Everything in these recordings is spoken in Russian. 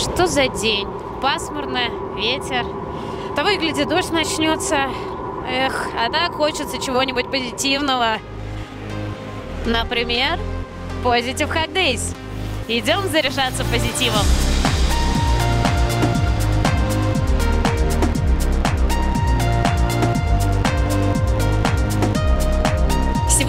Что за день? Пасмурно, ветер. Того и гляди, дождь начнется. Эх, а так хочется чего-нибудь позитивного. Например, Positive Hack Days. Идем заряжаться позитивом.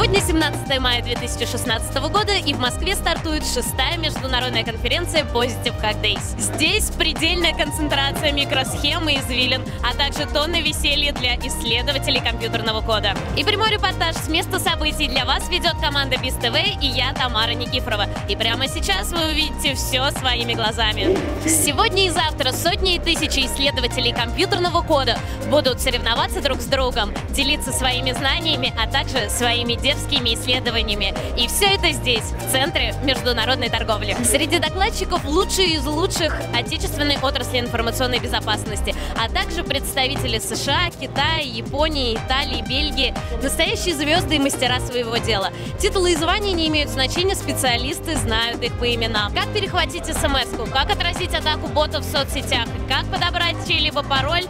Сегодня 17 мая 2016 года, и в Москве стартует шестая международная конференция Positive Hack Days. Здесь предельная концентрация микросхем и извилин, а также тонны веселья для исследователей компьютерного кода. И прямой репортаж с места событий для вас ведет команда БИС ТВ и я, Тамара Никифорова. И прямо сейчас вы увидите все своими глазами. Сегодня и завтра сотни и тысячи исследователей компьютерного кода будут соревноваться друг с другом, делиться своими знаниями, а также своими дерзкими исследованиями. И все это здесь, в Центре международной торговли. Среди докладчиков лучшие из лучших отечественной отрасли информационной безопасности, а также представители США, Китая, Японии, Италии, Бельгии. Настоящие звезды и мастера своего дела. Титулы и звания не имеют значения, специалисты знают их по именам. Как перехватить смс как отразить атаку ботов в соцсетях, как подобрать чей-либо пароль,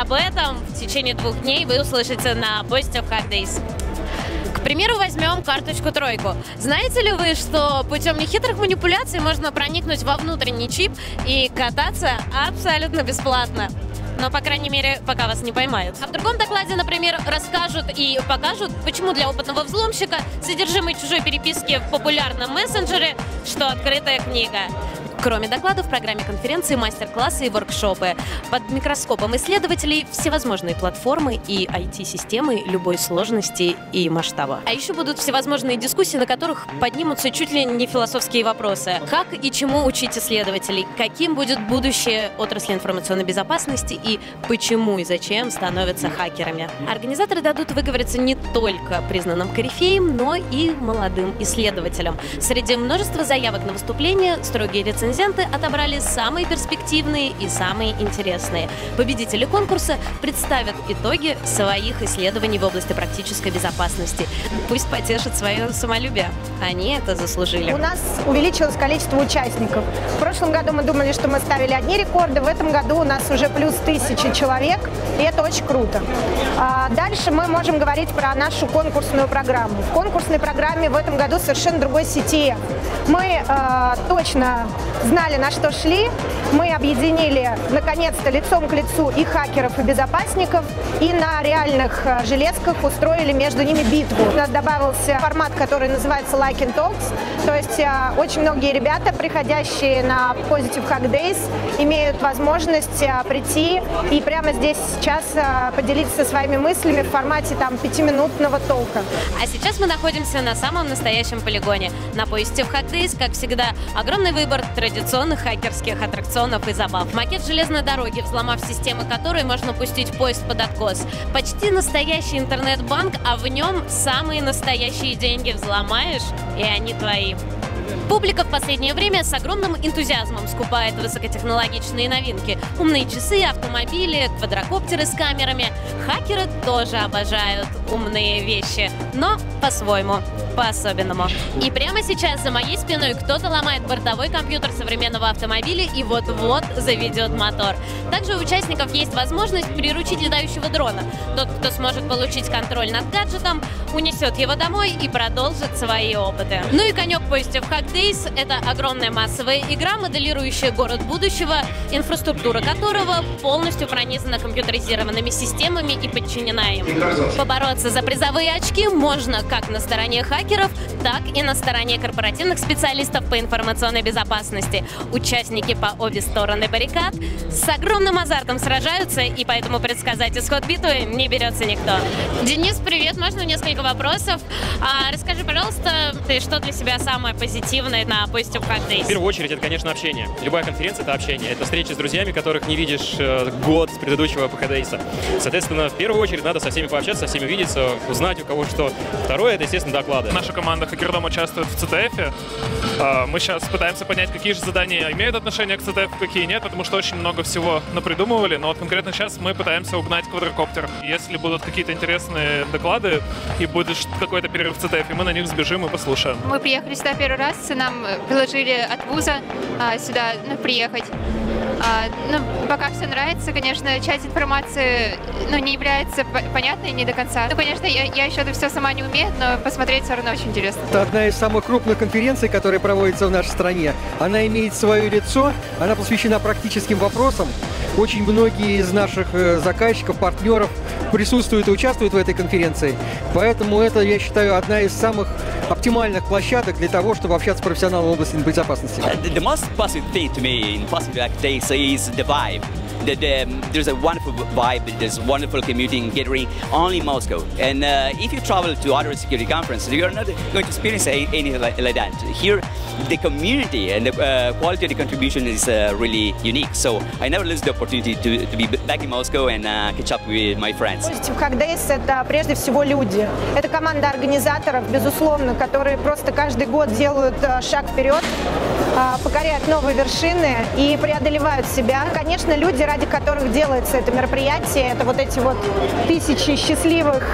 об этом в течение двух дней вы услышите на Positive Hack Days. Примеру, возьмем карточку тройку. Знаете ли вы, что путем нехитрых манипуляций можно проникнуть во внутренний чип и кататься абсолютно бесплатно? но, по крайней мере, пока вас не поймают. А в другом докладе, например, расскажут и покажут, почему для опытного взломщика содержимое чужой переписки в популярном мессенджере, что открытая книга. Кроме докладов в программе конференции, мастер-классы и воркшопы. Под микроскопом исследователей всевозможные платформы и IT-системы любой сложности и масштаба. А еще будут всевозможные дискуссии, на которых поднимутся чуть ли не философские вопросы. Как и чему учить исследователей? Каким будет будущее отрасли информационной безопасности и почему и зачем становятся хакерами? Организаторы дадут выговориться не только признанным корифеям, но и молодым исследователям. Среди множества заявок на выступление строгие рецензии рецензенты отобрали самые перспективные и самые интересные. Победители конкурса представят итоги своих исследований в области практической безопасности. Пусть потешат свое самолюбие. Они это заслужили. У нас увеличилось количество участников. В прошлом году мы думали, что мы ставили одни рекорды. В этом году у нас уже плюс тысячи человек, и это очень круто. А дальше мы можем говорить про нашу конкурсную программу. В конкурсной программе в этом году совершенно другой сети. Мы э, точно знали, на что шли. Мы объединили, наконец-то, лицом к лицу и хакеров, и безопасников, и на реальных э, железках устроили между ними битву. У нас добавился формат, который называется Like and Talks, то есть э, очень многие ребята, приходящие на Positive Hack Days, имеют возможность э, прийти и прямо здесь сейчас поделиться своими мыслями в формате там пятиминутного толка. А сейчас мы находимся на самом настоящем полигоне. На Positive Hack Days, как всегда, огромный выбор традиционных хакерских аттракционов и забав. Макет железной дороги, взломав системы которой можно пустить поезд под откос. Почти настоящий интернет-банк, а в нем самые настоящие деньги взломаешь, и они твои. Публика в последнее время с огромным энтузиазмом скупает высокотехнологичные новинки. Умные часы, автомобили, квадрокоптеры с камерами. Хакеры тоже обожают умные вещи, но по-своему, по-особенному. И прямо сейчас за моей спиной кто-то ломает бортовой компьютер современного автомобиля и вот-вот заведет мотор. Также у участников есть возможность приручить летающего дрона. Тот, кто сможет получить контроль над гаджетом, унесет его домой и продолжит свои опыты. Ну и конек поезда в Hack Days — это огромная массовая игра, моделирующая город будущего, инфраструктура которого полностью пронизана компьютеризированными системами и подчинена им. Побороться за призовые очки можно как на стороне хакеров, так и на стороне корпоративных специалистов по информационной безопасности. Участники по обе стороны баррикад с огромным азартом сражаются, и поэтому предсказать исход битвы не берется никто. Денис, привет, можно несколько вопросов? А, расскажи, пожалуйста, ты что для себя самое позитивное на Positive Hack Days? В первую очередь, это, конечно, общение. Любая конференция — это общение. Это встреча с друзьями, которых не видишь э, год с предыдущего PHDays. Соответственно, в первую очередь надо со всеми пообщаться, со всеми видеться, узнать у кого что. Второе — это, естественно, доклады. Наша команда Хакердом участвует в CTF. А, мы сейчас пытаемся понять, какие же задания имеют отношение к ЦТФ, какие нет, потому что очень много всего напридумывали, но вот конкретно сейчас мы пытаемся угнать квадрокоптер. Если будут какие-то интересные доклады и будет какой-то перерыв в ЦТФ, мы на них сбежим и послушаем. Мы приехали сюда первый раз, нам предложили от вуза а, сюда ну, приехать. А, ну, пока все нравится, конечно, часть информации ну, не является понятной не до конца. Ну, конечно, я, я еще это все сама не умею, но посмотреть все равно очень интересно. Это одна из самых крупных конференций, которая проводится в нашей стране. Она имеет свое лицо, она посвящена практическим вопросам. Очень многие из наших э, заказчиков, партнеров присутствуют и участвуют в этой конференции. Поэтому это, я считаю, одна из самых оптимальных площадок для того, чтобы общаться с профессионалом в области безопасности. The most positive thing to me in Positive Days is the vibe. The, the, there's a wonderful vibe, there's wonderful commuting gathering only in Moscow. And uh, if you travel to other security conferences, you're not going to experience anything like, like that. Here, the community and the uh, quality of the contribution is uh, really unique. So I never lose the opportunity to, to be back in Moscow and uh, catch up with my friends. Positive Hack Days – это прежде всего люди. Это команда организаторов, безусловно, которые просто каждый год делают шаг вперед, покоряют новые вершины и преодолевают себя. Конечно, люди, ради которых делается это мероприятие, это вот эти вот тысячи счастливых,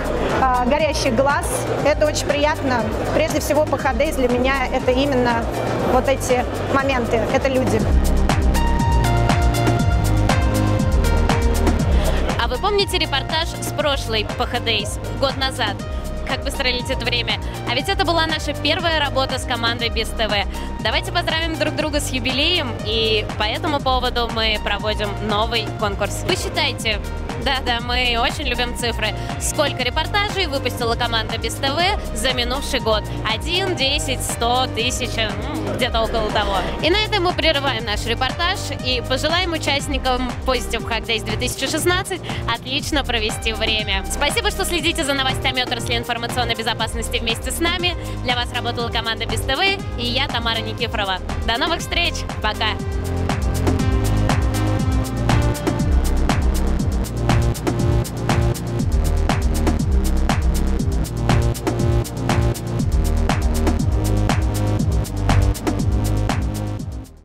горящих глаз. Это очень приятно. Прежде всего, по Days для меня это именно вот эти моменты. Это люди. А вы помните репортаж с прошлой ПХДейс год назад? как быстро летит время. А ведь это была наша первая работа с командой Без ТВ. Давайте поздравим друг друга с юбилеем, и по этому поводу мы проводим новый конкурс. Вы считаете, да-да, мы очень любим цифры. Сколько репортажей выпустила команда Без ТВ за минувший год? Один, десять, сто, тысяча, ну, где-то около того. И на этом мы прерываем наш репортаж и пожелаем участникам Positive Hack Days 2016 отлично провести время. Спасибо, что следите за новостями отрасли информационной безопасности вместе с нами. Для вас работала команда Без ТВ и я, Тамара Никифорова. До новых встреч. Пока.